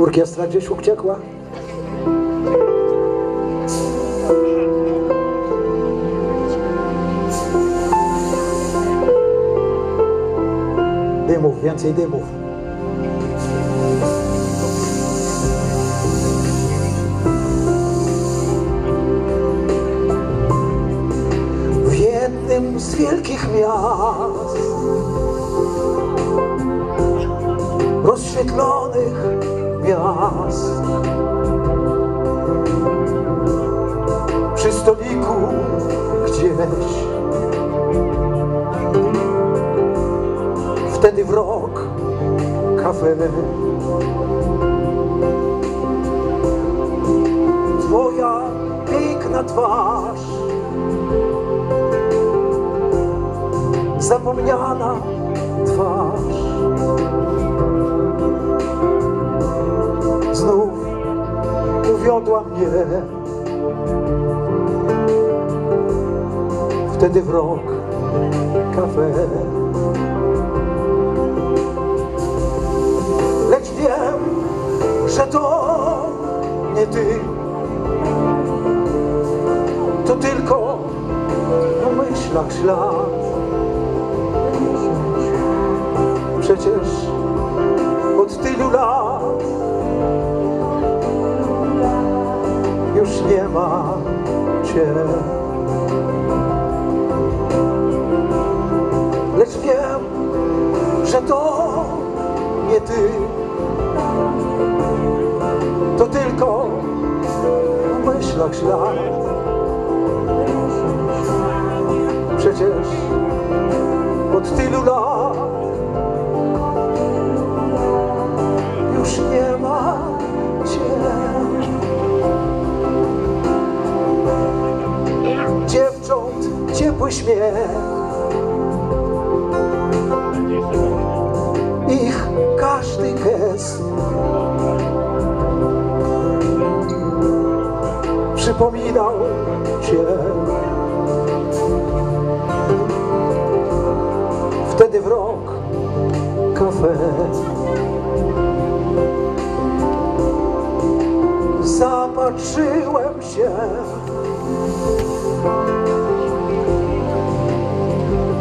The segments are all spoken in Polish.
Orkiestra gdzieś uciekła. Dymów, więcej dymów. W jednym z wielkich miast rozświetlonych miast przy stoliku gdzieś. Wtedy w rok kafe. Twoja piękna twarz. Zapomniana twarz uwiodła mnie. Wtedy w rok kafe. Lecz wiem, że to nie ty. To tylko w myślach ślad. Przecież już nie ma cię. Lecz wiem, że to nie ty, to tylko w myślach ślad. Przecież od tylu lat Ich każdy gest Przypominał cię. Wtedy w rok kafe Zapatrzyłem się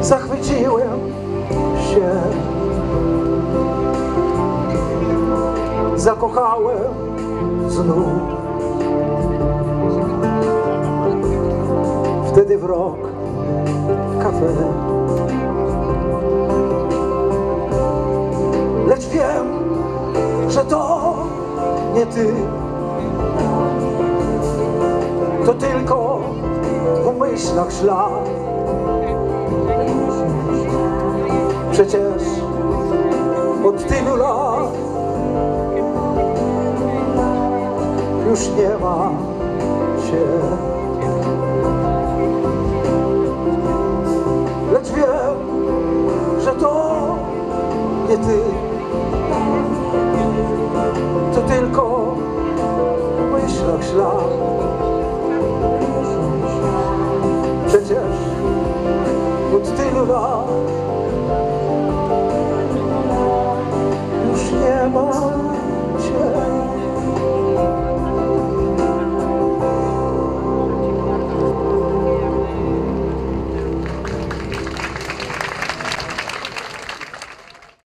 Zachwyciłem się. Zakochałem znów. Wtedy w rok kafe. Lecz wiem, że to nie ty. To tylko w myślach ślad Przecież od tylu lat już nie ma cię. Lecz wiem, że to nie ty, to tylko w myślach ślad. Przecież od tylu lat